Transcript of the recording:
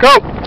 Go!